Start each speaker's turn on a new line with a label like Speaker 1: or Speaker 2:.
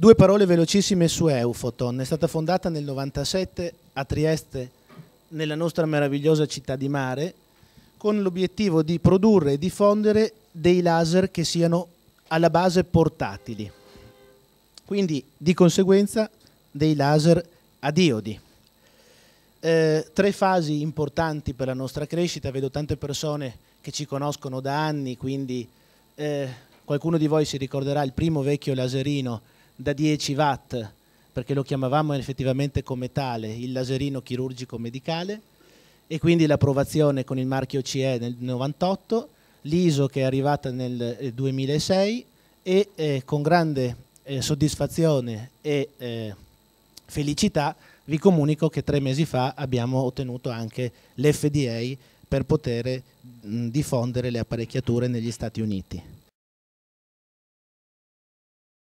Speaker 1: Due parole velocissime su Eufoton. È stata fondata nel 97 a Trieste, nella nostra meravigliosa città di mare, con l'obiettivo di produrre e diffondere dei laser che siano alla base portatili. Quindi di conseguenza dei laser a diodi. Eh, tre fasi importanti per la nostra crescita, vedo tante persone che ci conoscono da anni, quindi eh, qualcuno di voi si ricorderà il primo vecchio laserino da 10 watt, perché lo chiamavamo effettivamente come tale, il laserino chirurgico medicale, e quindi l'approvazione con il marchio CE nel 98, l'ISO che è arrivata nel 2006 eh, e eh, con grande eh, soddisfazione e eh, felicità vi comunico che tre mesi fa abbiamo ottenuto anche l'FDA per poter mh, diffondere le apparecchiature negli Stati Uniti.